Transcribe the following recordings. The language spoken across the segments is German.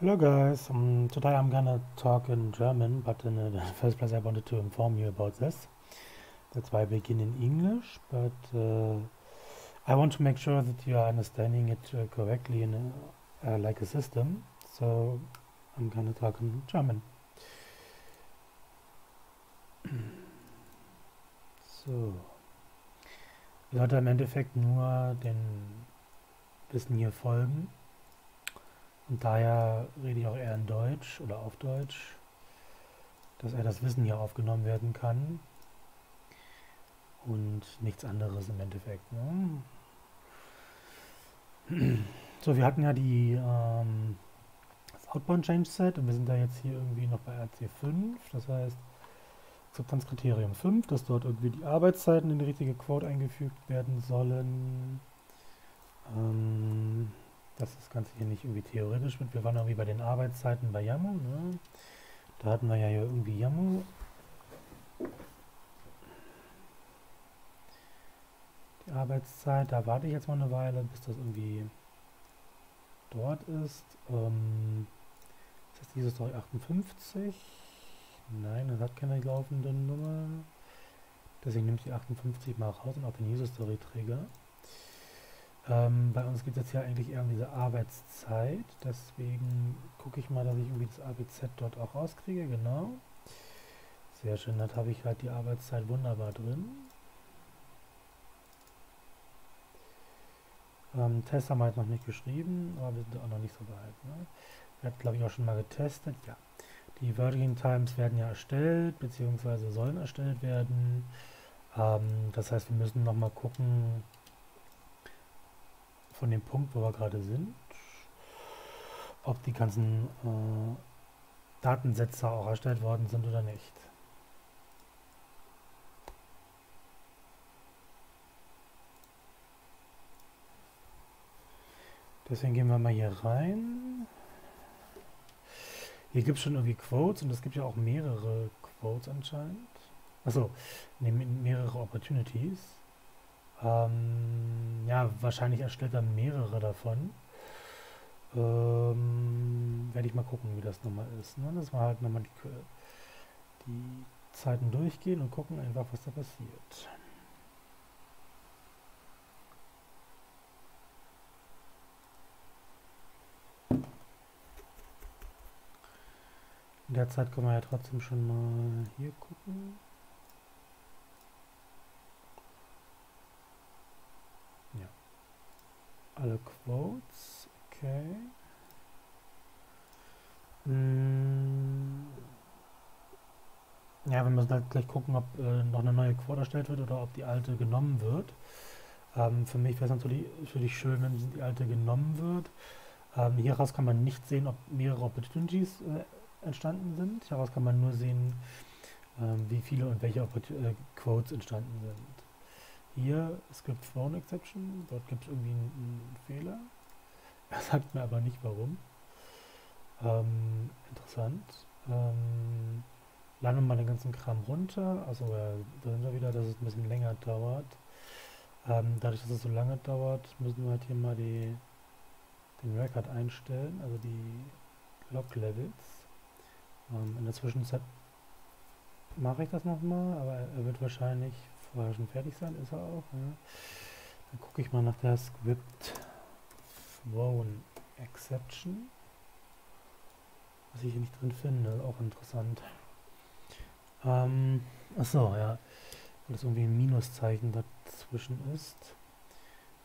Hello guys, um, today I'm gonna talk in German, but in the first place I wanted to inform you about this. That's why I begin in English, but uh, I want to make sure that you are understanding it uh, correctly in a, uh, like a system. So I'm gonna talk in German. so. Ich sollte im Endeffekt nur den Wissen hier folgen. Und daher rede ich auch eher in Deutsch oder auf Deutsch, dass er das Wissen hier aufgenommen werden kann. Und nichts anderes im Endeffekt. Ne? So, wir hatten ja die ähm, das Outbound Change Set und wir sind da jetzt hier irgendwie noch bei RC5. Das heißt, Akzeptanzkriterium 5, dass dort irgendwie die Arbeitszeiten in die richtige Quote eingefügt werden sollen. Ähm, dass das Ganze hier nicht irgendwie theoretisch wird. Wir waren irgendwie bei den Arbeitszeiten bei Yammer. Ne? Da hatten wir ja hier irgendwie Yammer. Die Arbeitszeit, da warte ich jetzt mal eine Weile, bis das irgendwie dort ist. Ähm, ist das Story 58? Nein, das hat keine laufende Nummer. Deswegen nimmt die 58 mal raus und auch den User Story Träger. Ähm, bei uns geht es jetzt ja eigentlich eher um diese Arbeitszeit. Deswegen gucke ich mal, dass ich irgendwie das ABZ dort auch rauskriege. Genau. Sehr schön, dann habe ich halt die Arbeitszeit wunderbar drin. Ähm, Test haben wir halt noch nicht geschrieben, aber wir sind auch noch nicht so weit. Ne? Wir hatten, glaube ich, auch schon mal getestet. Ja, die Working Times werden ja erstellt, beziehungsweise sollen erstellt werden. Ähm, das heißt, wir müssen noch mal gucken, von dem Punkt, wo wir gerade sind, ob die ganzen äh, Datensätze auch erstellt worden sind oder nicht. Deswegen gehen wir mal hier rein. Hier gibt es schon irgendwie Quotes und es gibt ja auch mehrere Quotes anscheinend. Achso, ne, mehrere Opportunities. Ähm, ja, wahrscheinlich erstellt er mehrere davon. Ähm, Werde ich mal gucken, wie das nochmal ist. Ne? Dass wir halt nochmal die, die Zeiten durchgehen und gucken einfach, was da passiert. In der Zeit können wir ja trotzdem schon mal hier gucken. Alle Quotes. Okay. Hm. Ja, wir müssen halt gleich gucken, ob äh, noch eine neue Quote erstellt wird oder ob die alte genommen wird. Ähm, für mich wäre es natürlich, natürlich schön, wenn die alte genommen wird. Ähm, hieraus kann man nicht sehen, ob mehrere Opportunities äh, entstanden sind. Hieraus kann man nur sehen, ähm, wie viele und welche Opport äh, Quotes entstanden sind. Hier, es gibt Phone Exception, dort gibt es irgendwie einen, einen, Fehler. Er sagt mir aber nicht warum. Ähm, interessant. Ähm, laden wir mal den ganzen Kram runter. Also äh, da sind wir wieder, dass es ein bisschen länger dauert. Ähm, dadurch, dass es so lange dauert, müssen wir halt hier mal die, den Record einstellen, also die Log Levels. Ähm, in der Zwischenzeit mache ich das nochmal, aber er wird wahrscheinlich vorher schon fertig sein, ist er auch. Ja. Dann gucke ich mal nach der Script Thrown Exception. Was ich hier nicht drin finde, auch interessant. Ähm, achso, ja. Weil es irgendwie ein Minuszeichen dazwischen ist.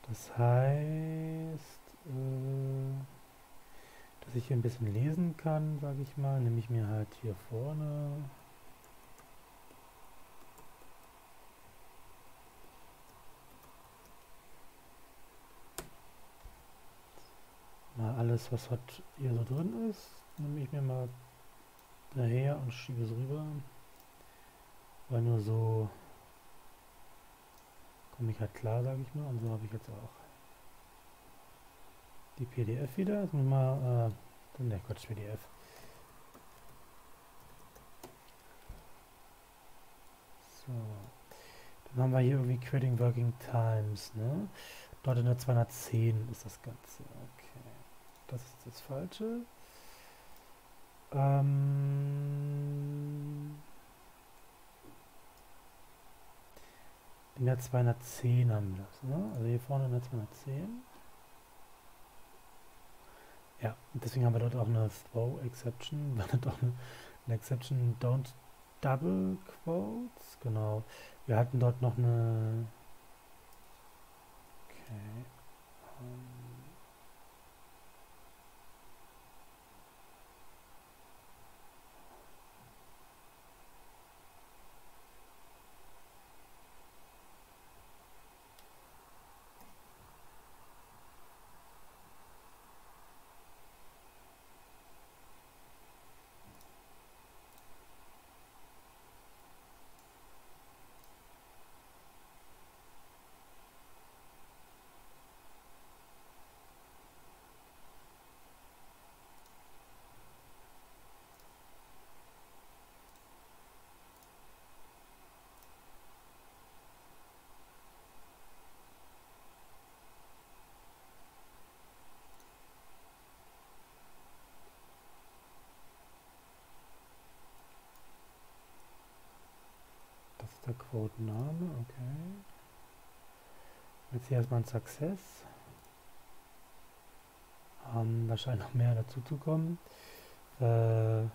Das heißt, äh, dass ich hier ein bisschen lesen kann, sage ich mal. Nehme ich mir halt hier vorne mal alles, was hat hier so drin ist, nehme ich mir mal daher und schiebe es rüber. Weil nur so komme ich halt klar, sage ich mal. Und so habe ich jetzt auch die PDF wieder. Jetzt muss mal, äh, ne Quatsch, PDF. So. Dann haben wir hier irgendwie Quitting Working Times, ne? Dort in der 210 ist das Ganze. Okay das ist das Falsche. Ähm, in der 210 haben wir das, ne? Also hier vorne in der 210. Ja, deswegen haben wir dort auch eine Throw Exception, weil dort auch eine, eine Exception Don't Double Quotes, genau. Wir hatten dort noch eine Okay. Um der Quote-Name, okay. Jetzt hier erstmal ein Success. Ähm, da scheint noch mehr dazu zu kommen. Äh, aber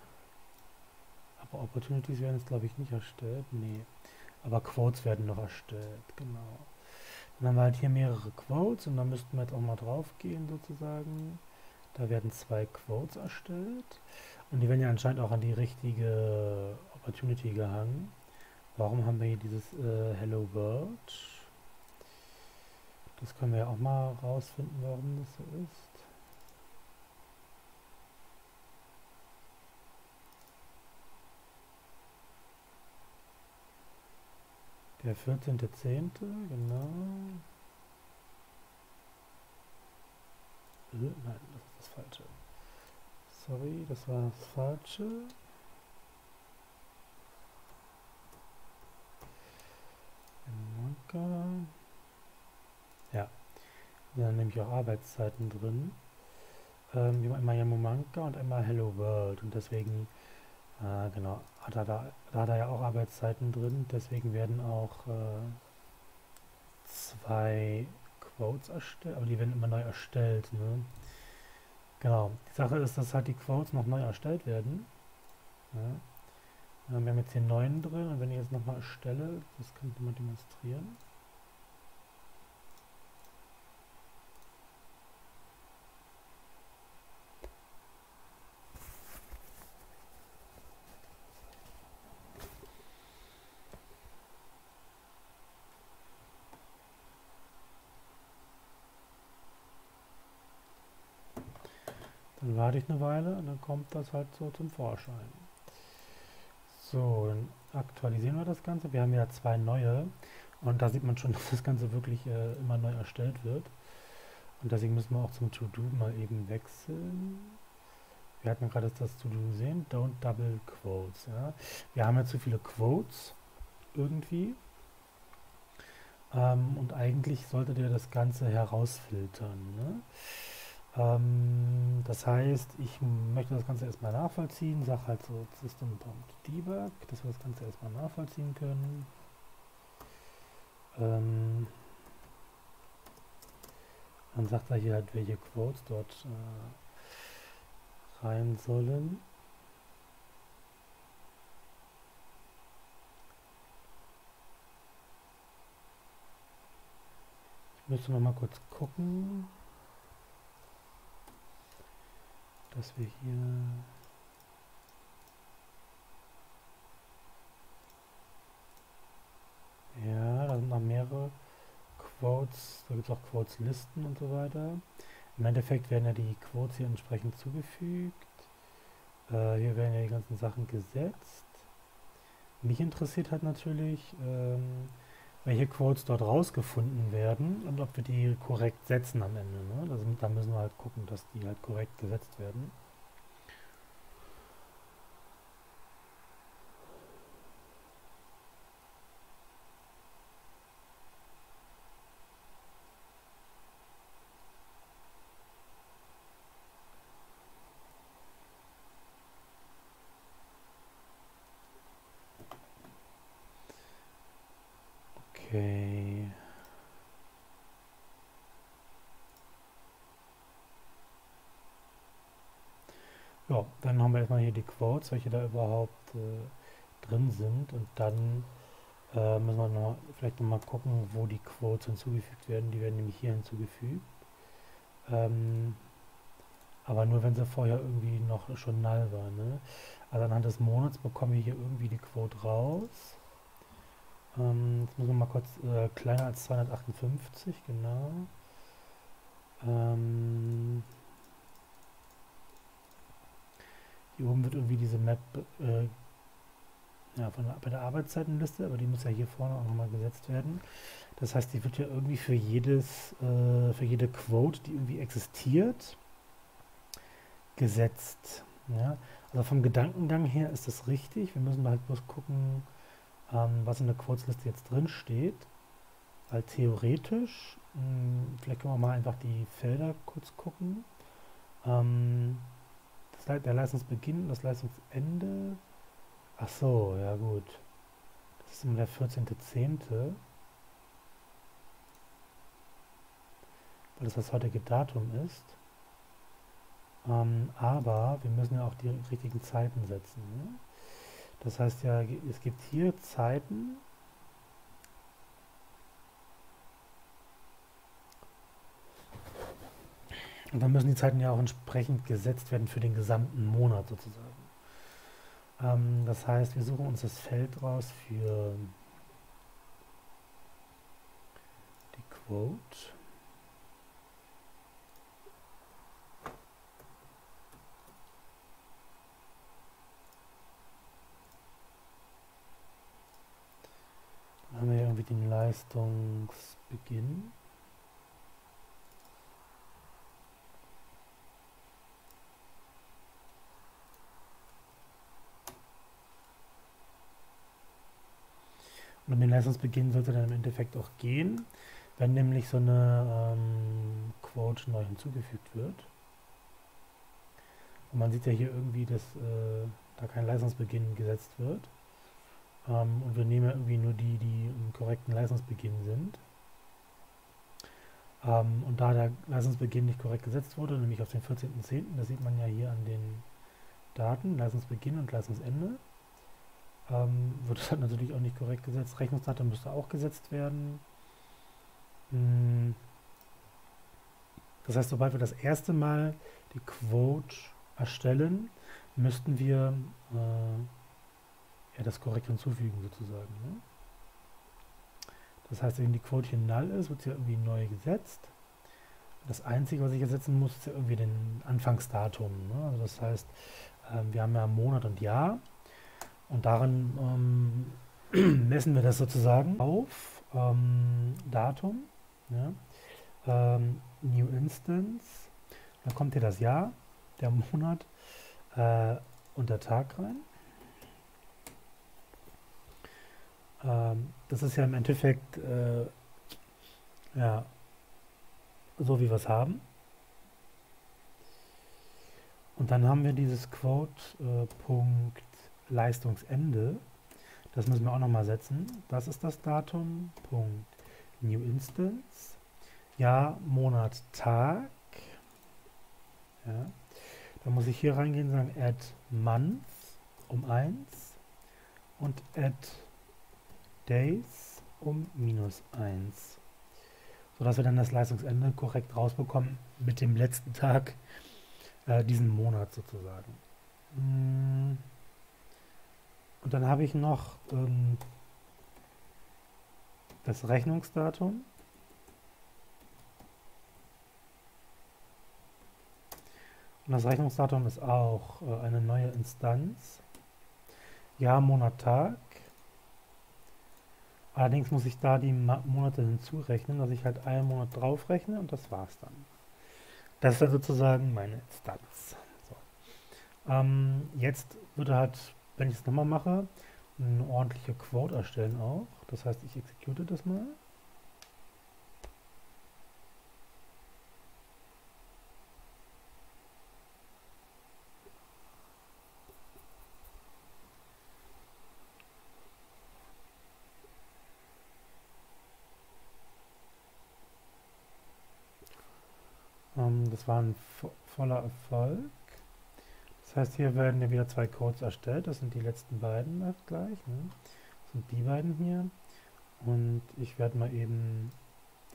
Opportunities werden jetzt glaube ich nicht erstellt. Nee. Aber Quotes werden noch erstellt, genau. Dann haben wir halt hier mehrere Quotes und da müssten wir jetzt auch mal drauf gehen sozusagen. Da werden zwei Quotes erstellt. Und die werden ja anscheinend auch an die richtige Opportunity gehangen. Warum haben wir hier dieses äh, Hello World? Das können wir ja auch mal rausfinden, warum das so ist. Der 14.10., genau. Äh, nein, das ist das Falsche. Sorry, das war das Falsche. Momanka. Ja, da sind nämlich auch Arbeitszeiten drin. Ähm, wir haben einmal Yamomanka und einmal Hello World und deswegen, äh, genau, hat er da, da hat er ja auch Arbeitszeiten drin, deswegen werden auch äh, zwei Quotes erstellt, aber die werden immer neu erstellt. Ne? Genau, die Sache ist, dass halt die Quotes noch neu erstellt werden. Ja. Wir haben jetzt hier 9 drin und wenn ich jetzt nochmal erstelle, das könnte man demonstrieren. Dann warte ich eine Weile und dann kommt das halt so zum Vorschein. So, dann aktualisieren wir das Ganze. Wir haben ja zwei neue und da sieht man schon, dass das Ganze wirklich äh, immer neu erstellt wird. Und deswegen müssen wir auch zum To-Do mal eben wechseln. Wir hatten gerade das To-Do gesehen. Don't double quotes. Ja. Wir haben ja zu viele Quotes irgendwie. Ähm, und eigentlich sollte der das Ganze herausfiltern. Ne? Ähm, das heißt, ich möchte das Ganze erstmal nachvollziehen, sage halt so System.debug, dass wir das Ganze erstmal nachvollziehen können. Ähm, dann sagt er hier halt, welche Quotes dort äh, rein sollen. Ich müsste noch mal kurz gucken. Dass wir hier ja, da sind noch mehrere Quotes, da gibt es auch Quotes-Listen und so weiter. Im Endeffekt werden ja die Quotes hier entsprechend zugefügt. Äh, hier werden ja die ganzen Sachen gesetzt. Mich interessiert halt natürlich, ähm, welche Quotes dort rausgefunden werden und ob wir die korrekt setzen am Ende. Ne? Also, da müssen wir halt gucken, dass die halt korrekt gesetzt werden. Ja, dann haben wir erstmal welche da überhaupt äh, drin sind. Und dann äh, müssen wir noch, vielleicht nochmal gucken, wo die Quotes hinzugefügt werden. Die werden nämlich hier hinzugefügt. Ähm, aber nur, wenn sie vorher irgendwie noch schon null war. Ne? Also anhand des Monats bekommen wir hier irgendwie die Quote raus. Ähm, jetzt müssen wir mal kurz äh, kleiner als 258, genau. Ähm, hier oben wird irgendwie diese Map äh, ja, von der, bei der Arbeitszeitenliste, aber die muss ja hier vorne auch nochmal gesetzt werden. Das heißt, die wird ja irgendwie für jedes, äh, für jede Quote, die irgendwie existiert, gesetzt. Ja? Also vom Gedankengang her ist das richtig. Wir müssen halt bloß gucken, ähm, was in der Quotesliste jetzt drin steht. Weil theoretisch, mh, hm, vielleicht können wir mal einfach die Felder kurz gucken. Ähm, der Leistungsbeginn, das Leistungsende. Ach so, ja gut. Das ist immer der 14.10. Weil das das heutige Datum ist. Ähm, aber wir müssen ja auch die richtigen Zeiten setzen. Ne? Das heißt ja, es gibt hier Zeiten. Und dann müssen die Zeiten ja auch entsprechend gesetzt werden für den gesamten Monat sozusagen. Ähm, das heißt, wir suchen uns das Feld raus für die Quote. haben wir irgendwie den Leistungsbeginn. Und um den Leistungsbeginn sollte dann im Endeffekt auch gehen, wenn nämlich so eine ähm, Quote neu hinzugefügt wird. Und man sieht ja hier irgendwie, dass äh, da kein Leistungsbeginn gesetzt wird. Ähm, und wir nehmen irgendwie nur die, die im korrekten Leistungsbeginn sind. Ähm, und da der Leistungsbeginn nicht korrekt gesetzt wurde, nämlich auf den 14.10., das sieht man ja hier an den Daten, Leistungsbeginn und Leistungsende, ähm, wird es halt natürlich auch nicht korrekt gesetzt. Rechnungsdatum müsste auch gesetzt werden. Hm. Das heißt, sobald wir das erste Mal die Quote erstellen, müssten wir äh, ja, das korrekt hinzufügen sozusagen. Ne? Das heißt, wenn die Quote hier null ist, wird sie irgendwie neu gesetzt. Das Einzige, was ich ersetzen muss, ist irgendwie den Anfangsdatum. Ne? Also das heißt, ähm, wir haben ja Monat und Jahr und darin ähm, messen wir das sozusagen auf ähm, Datum, ja? Ähm, New Instance, dann kommt hier das Jahr, der Monat äh, und der Tag rein. Ähm, das ist ja im Endeffekt äh, ja, so, wie wir es haben. Und dann haben wir dieses Quote äh, Punkt Leistungsende. Das müssen wir auch nochmal setzen. Das ist das Datum. Punkt New Instance. Jahr, Monat, Tag. Ja. Dann muss ich hier reingehen und sagen add month um 1 und add days um minus 1. Sodass wir dann das Leistungsende korrekt rausbekommen mit dem letzten Tag äh, diesen Monat sozusagen. Mm. Und dann habe ich noch ähm, das Rechnungsdatum. Und das Rechnungsdatum ist auch äh, eine neue Instanz. Jahr, Monat, Tag. Allerdings muss ich da die Monate hinzurechnen, dass ich halt einen Monat draufrechne und das war's dann. Das ist dann sozusagen meine Instanz. So. Ähm, jetzt würde halt, wenn ich es nochmal mache, eine ordentliche Quote erstellen auch. Das heißt, ich exekute das mal. Das war ein vo voller Erfolg. Das heißt, hier werden ja wieder zwei Codes erstellt. Das sind die letzten beiden gleich. Ne? Das sind die beiden hier. Und ich werde mal eben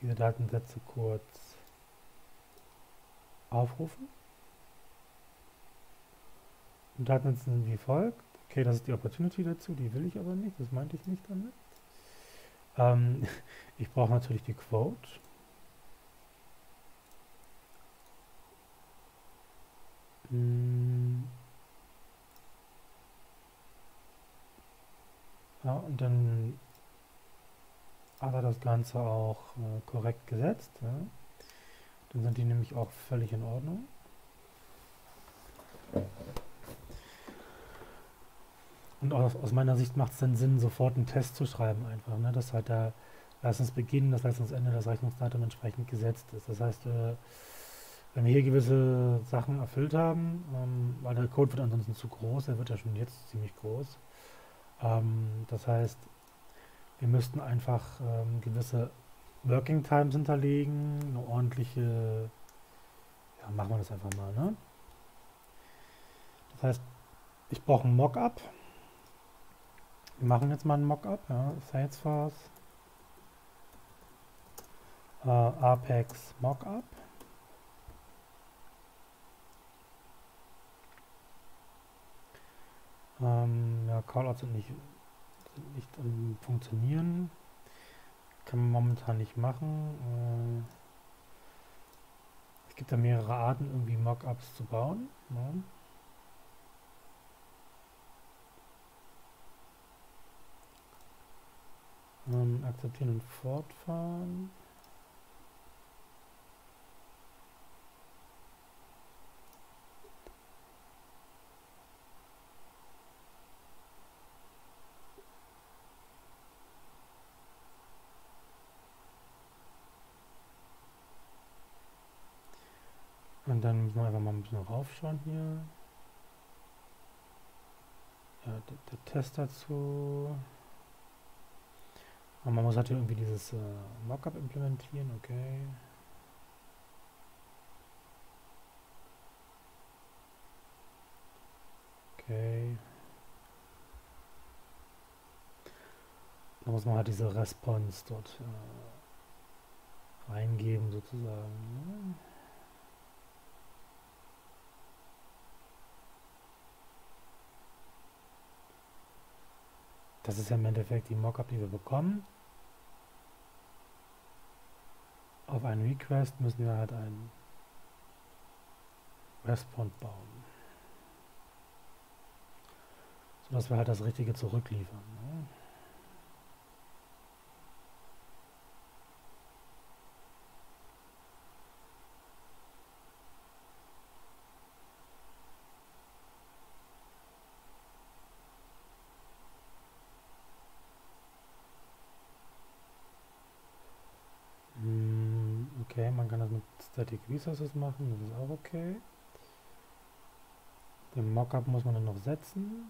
diese Datensätze kurz aufrufen. Und Datensätze sind wie folgt. Okay, das ist die Opportunity dazu, die will ich aber nicht, das meinte ich nicht damit. Ähm, ich brauche natürlich die Quote. Ja, und dann hat er das Ganze auch äh, korrekt gesetzt. Ja. Dann sind die nämlich auch völlig in Ordnung. Und aus, aus meiner Sicht macht es dann Sinn, sofort einen Test zu schreiben einfach, ne? dass halt der Leistungsbeginn, das Leistungsende, das Rechnungsdatum entsprechend gesetzt ist. Das heißt, äh, wenn wir hier gewisse Sachen erfüllt haben, ähm, weil der Code wird ansonsten zu groß, er wird ja schon jetzt ziemlich groß. Ähm, das heißt, wir müssten einfach ähm, gewisse Working Times hinterlegen, eine ordentliche, ja, machen wir das einfach mal, ne? Das heißt, ich brauche ein Mockup. Wir machen jetzt mal ein Mockup, ja, Salesforce, äh, Apex Mockup. Ähm, ja, Callouts sind nicht, sind nicht um, funktionieren. Kann man momentan nicht machen. Äh, es gibt da mehrere Arten, irgendwie Mockups zu bauen. Ne? Ähm, akzeptieren und fortfahren. Müssen wir einfach mal ein bisschen raufschauen hier. Ja, der, der Test dazu. Und man muss halt irgendwie dieses äh, Mockup implementieren, okay. Okay. Da muss man halt diese Response dort äh, reingeben sozusagen. Ne? Das ist ja im Endeffekt die Mockup, die wir bekommen. Auf einen Request müssen wir halt einen Response bauen. Sodass wir halt das Richtige zurückliefern. Ne? Okay, man kann das mit Static Resources machen, das ist auch okay. Den Mockup muss man dann noch setzen.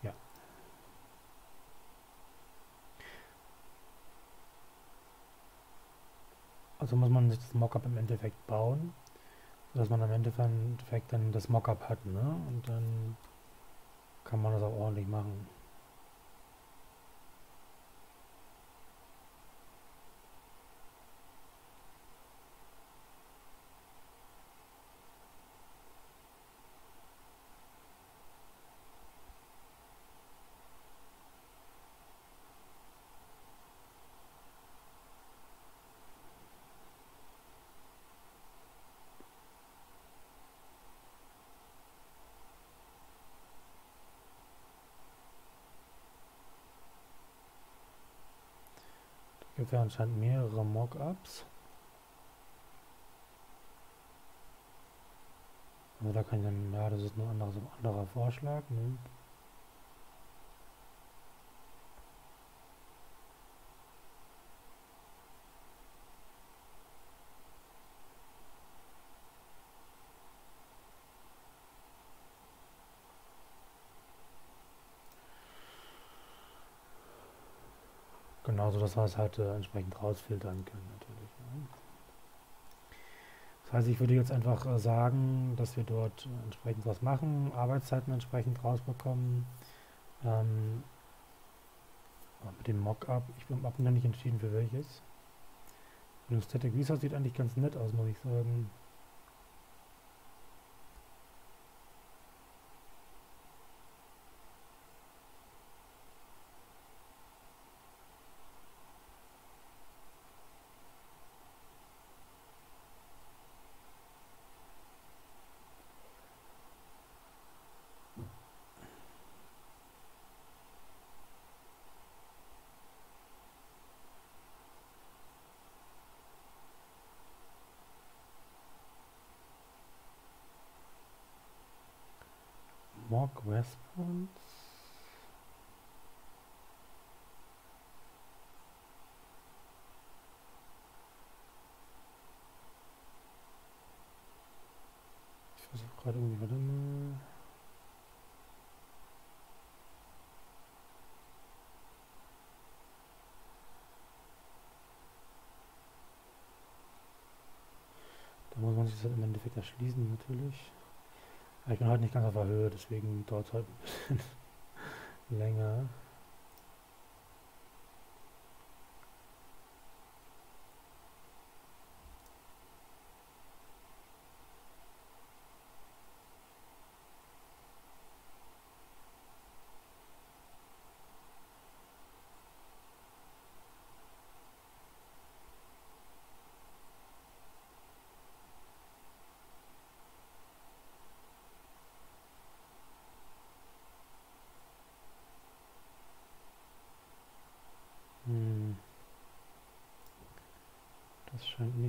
Ja. Also muss man sich das Mockup im Endeffekt bauen dass man am Endeffekt dann das Mockup hat, ne? Und dann kann man das auch ordentlich machen. Gibt ja anscheinend mehrere Mockups. Also da kann ich dann, ja, das ist nur ein anderer, Vorschlag. Ne? Genauso, dass wir es halt äh, entsprechend rausfiltern können natürlich. Ne? Das heißt, ich würde jetzt einfach äh, sagen, dass wir dort entsprechend was machen, Arbeitszeiten entsprechend rausbekommen. Ähm, mit dem Mockup, ich habe noch nicht entschieden für welches. Und Static Resource sieht eigentlich ganz nett aus, muss ich sagen. mock response. Ich versuche gerade irgendwie, warte mal. Da muss man sich das im Endeffekt erschließen natürlich ich bin heute nicht ganz auf der Höhe, deswegen dauert es heute ein bisschen länger.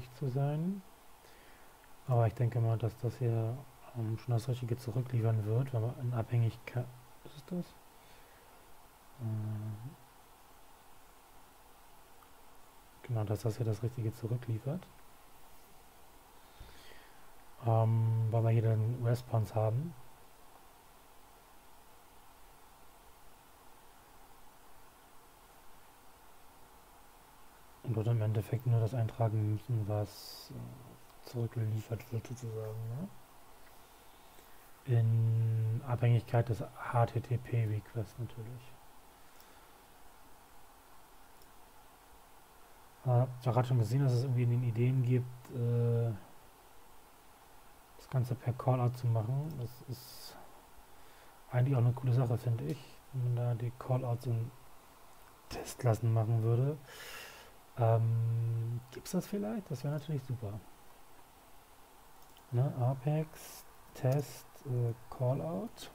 Nicht zu sein. Aber ich denke mal, dass das hier ähm, schon das Richtige zurückliefern wird, wenn man in Abhängigkeit... Was ist das? Ähm, genau, dass das hier das Richtige zurückliefert. Ähm, weil wir hier den Response haben. Dort im Endeffekt nur das eintragen müssen, was äh, zurückgeliefert wird sozusagen. Ne? In Abhängigkeit des HTTP-Requests natürlich. Ich habe gerade schon gesehen, dass es irgendwie in den Ideen gibt, äh, das Ganze per Callout zu machen. Das ist eigentlich auch eine coole Sache, finde ich, wenn man da die Callouts in Testklassen machen würde. Ähm, Gibt es das vielleicht? Das wäre natürlich super. Ne? Apex, Test, äh, Callout.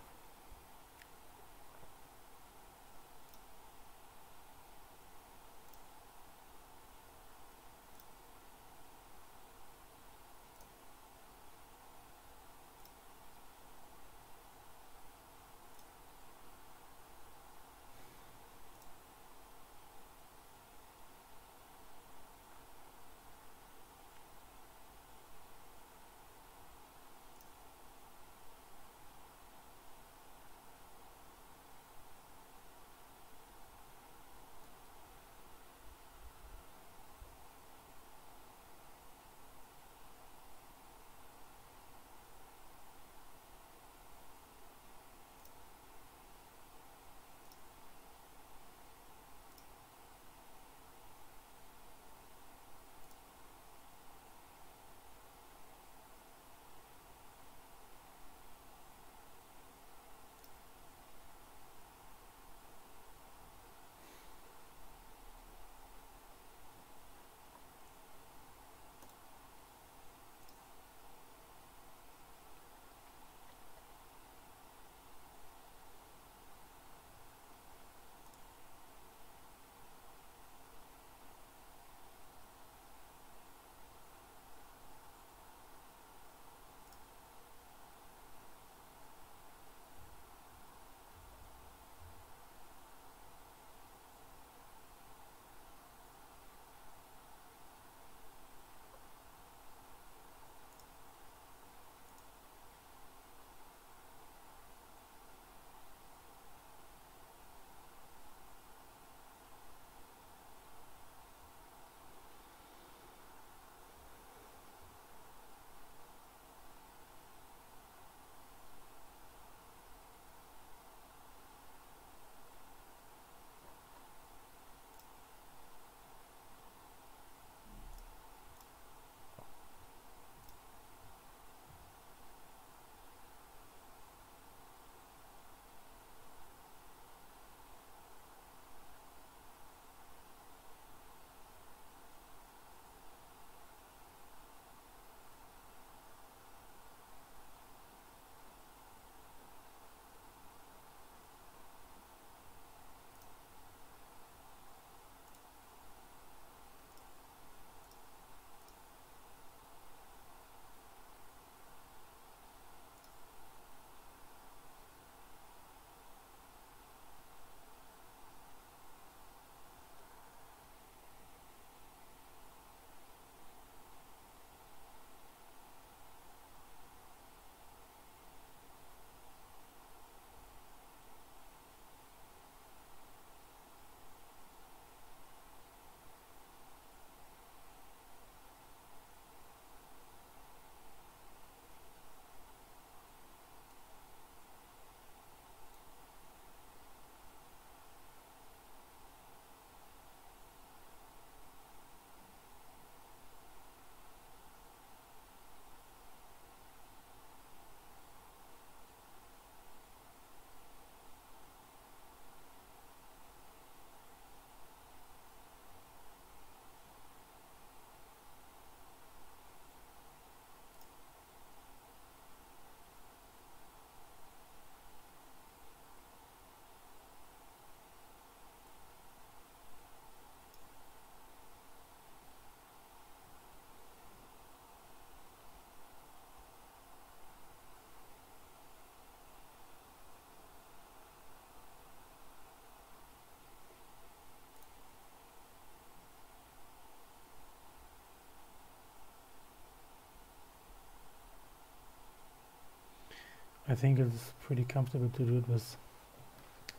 I think it's pretty comfortable to do it with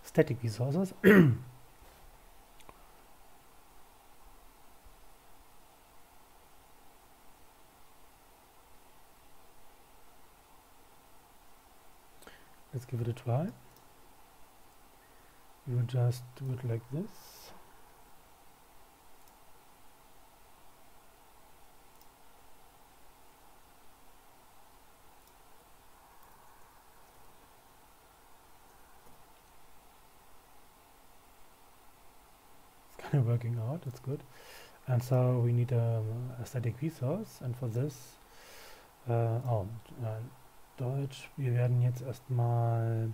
static resources. Let's give it a try. You just do it like this. Out, that's good. And so we need um, a static resource and for this, uh, oh, uh, Deutsch. Wir werden jetzt erstmal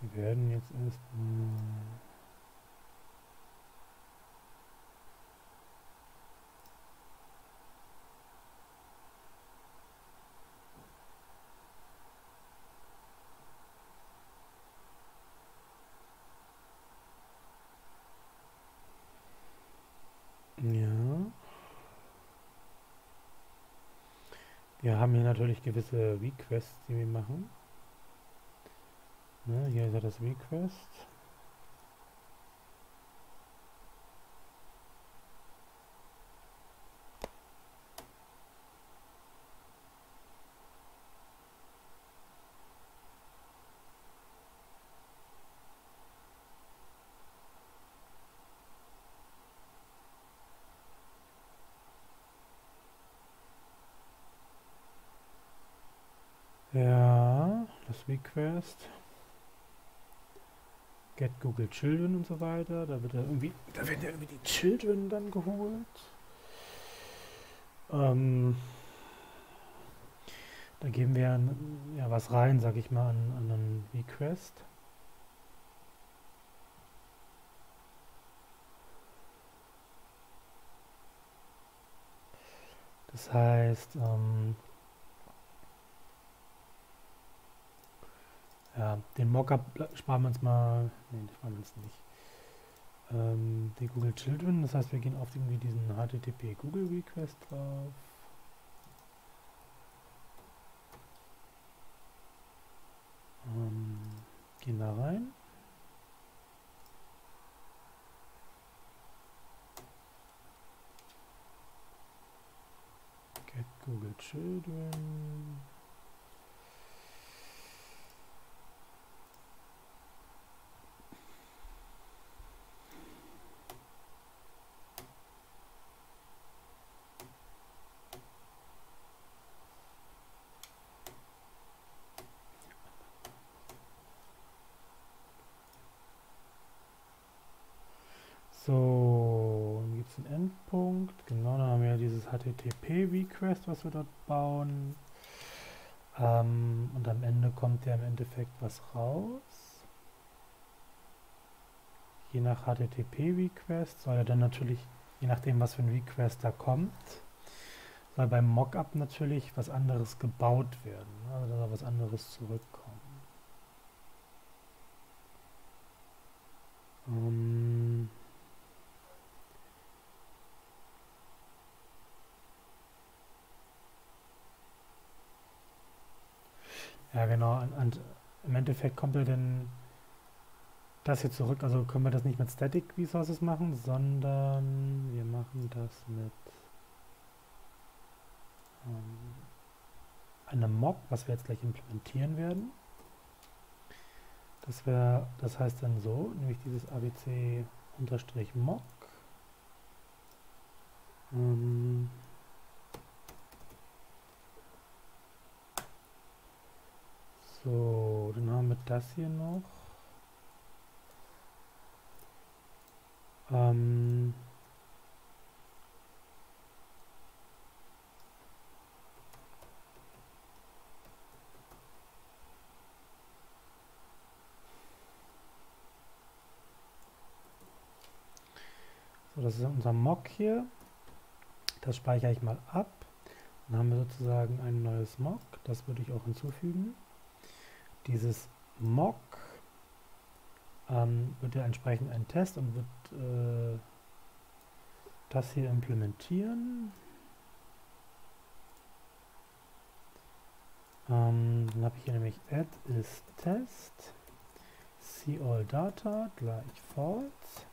wir werden jetzt erstmal Wir haben hier natürlich gewisse Requests, die wir machen. Ne, hier ist ja das Request. Request. Get Google Children und so weiter. Da wird er irgendwie, da werden ja irgendwie die Children dann geholt. Ähm, da geben wir ja was rein, sag ich mal, an, an einen Request. Das heißt, ähm, Ja, den Mockup sparen wir uns mal. Ne, sparen wir uns nicht. Ähm, die Google Children, das heißt, wir gehen auf irgendwie diesen HTTP Google Request drauf. Ähm, gehen da rein. Get Google Children. So, Endpunkt. Genau, dann haben wir dieses HTTP-Request, was wir dort bauen. Ähm, und am Ende kommt ja im Endeffekt was raus. Je nach HTTP-Request soll er dann natürlich, je nachdem was für ein Request da kommt, soll beim Mockup natürlich was anderes gebaut werden. Also da soll was anderes zurückkommen. Ähm Ja, genau. Und, im Endeffekt kommt er denn das hier zurück. Also können wir das nicht mit Static Resources machen, sondern wir machen das mit ähm, einem Mock, was wir jetzt gleich implementieren werden. Das wäre, das heißt dann so, nämlich dieses abc-mock. Ähm, So, dann haben wir das hier noch. Ähm so, das ist unser Mock hier. Das speichere ich mal ab. Dann haben wir sozusagen ein neues Mock. Das würde ich auch hinzufügen. Dieses Mock ähm, wird ja entsprechend ein Test und wird, äh, das hier implementieren. Ähm, dann habe ich hier nämlich add is test see all data gleich false.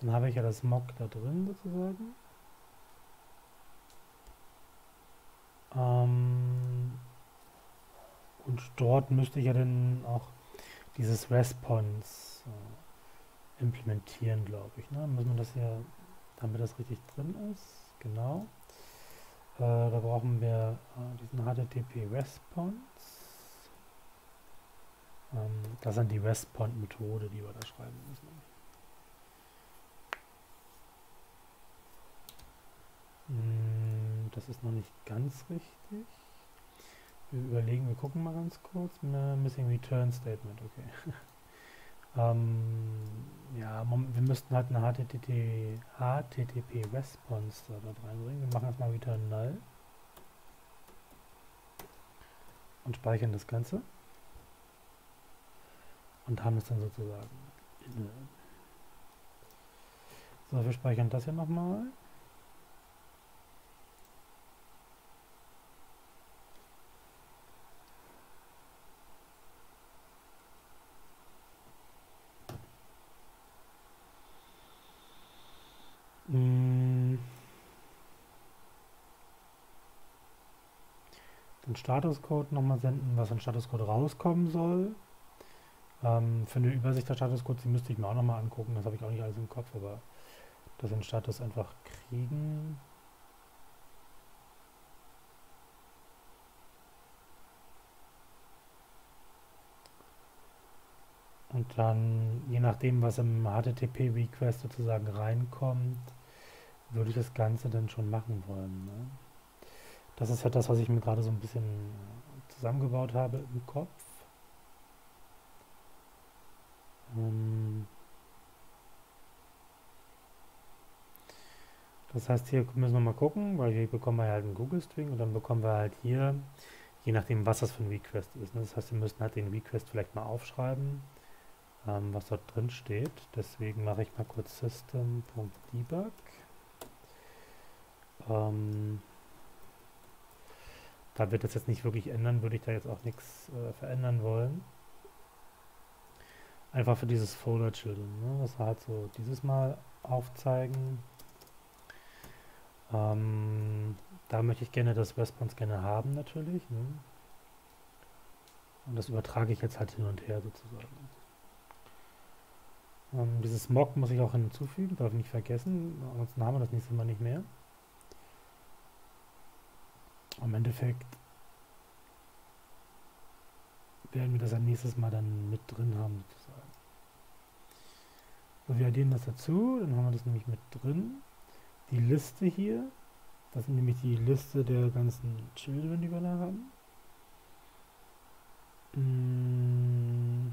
Dann habe ich ja das Mock da drin sozusagen. Ähm, und dort müsste ich ja dann auch dieses Response äh, implementieren, glaube ich. Ne? Müssen wir das hier, damit das richtig drin ist, genau. Äh, da brauchen wir äh, diesen HTTP Response. Ähm, das ist die Response-Methode, die wir da schreiben müssen. Hm, das ist noch nicht ganz richtig. Wir überlegen, wir gucken mal ganz kurz. Missing Return Statement, okay. ähm, ja, wir müssten halt eine HTTP, HTTP Response da reinbringen. Wir machen erstmal Return Null. Und speichern das Ganze. Und haben es dann sozusagen. So, wir speichern das hier nochmal. Statuscode nochmal senden, was an Statuscode rauskommen soll. Ähm, für eine Übersicht der Statuscodes, die müsste ich mir auch nochmal angucken, das habe ich auch nicht alles im Kopf, aber dass wir den Status einfach kriegen. Und dann, je nachdem, was im HTTP-Request sozusagen reinkommt, würde ich das Ganze dann schon machen wollen. Ne? Das ist ja das, was ich mir gerade so ein bisschen zusammengebaut habe im Kopf. Ähm das heißt, hier müssen wir mal gucken, weil hier bekommen wir halt einen Google-String und dann bekommen wir halt hier, je nachdem, was das für ein Request ist. Ne? Das heißt, wir müssen halt den Request vielleicht mal aufschreiben, ähm, was dort drin steht. Deswegen mache ich mal kurz system.debug. Ähm da wird das jetzt nicht wirklich ändern, würde ich da jetzt auch nichts äh, verändern wollen. Einfach für dieses Folder-Children, ne? das wir halt so dieses Mal aufzeigen. Ähm, da möchte ich gerne das Response gerne haben natürlich. Ne? Und das übertrage ich jetzt halt hin und her sozusagen. Ähm, dieses Mock muss ich auch hinzufügen, darf ich nicht vergessen, ansonsten haben wir das nächste Mal nicht mehr. Im Endeffekt werden wir das ein nächstes Mal dann mit drin haben, sozusagen. So, wir addieren das dazu, dann haben wir das nämlich mit drin. Die Liste hier, das ist nämlich die Liste der ganzen Children, die wir da haben. Mmh.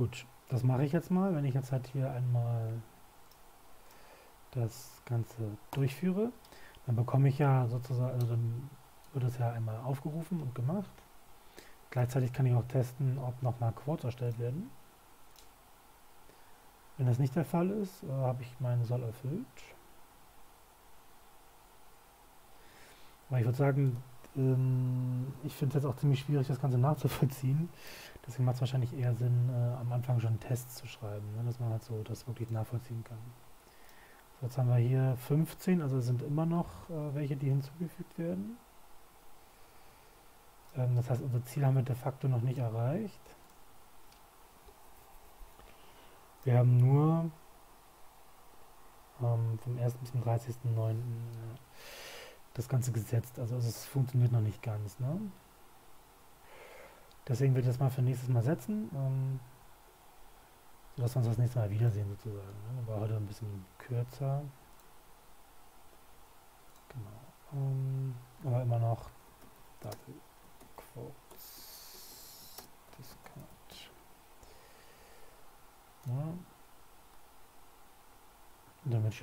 Gut, das mache ich jetzt mal. Wenn ich jetzt halt hier einmal das Ganze durchführe, dann bekomme ich ja sozusagen, also dann wird es ja einmal aufgerufen und gemacht. Gleichzeitig kann ich auch testen, ob nochmal Quotes erstellt werden. Wenn das nicht der Fall ist, äh, habe ich meinen Soll erfüllt. Aber ich würde sagen, ähm, ich finde es jetzt auch ziemlich schwierig, das Ganze nachzuvollziehen. Deswegen macht es wahrscheinlich eher Sinn, äh, am Anfang schon Tests zu schreiben, ne, dass man halt so das wirklich nachvollziehen kann. So, jetzt haben wir hier 15, also sind immer noch äh, welche, die hinzugefügt werden. Ähm, das heißt, unser Ziel haben wir de facto noch nicht erreicht. Wir haben nur ähm, vom 1. bis zum 30.09. Äh, das Ganze gesetzt. Also es funktioniert noch nicht ganz. Ne? Deswegen würde ich das mal für nächstes Mal setzen, ähm, sodass wir uns das nächste Mal wiedersehen sozusagen. Ne? War heute ein bisschen kürzer. Genau. Ähm, aber immer noch Double Quotes Discount. Ja. Damit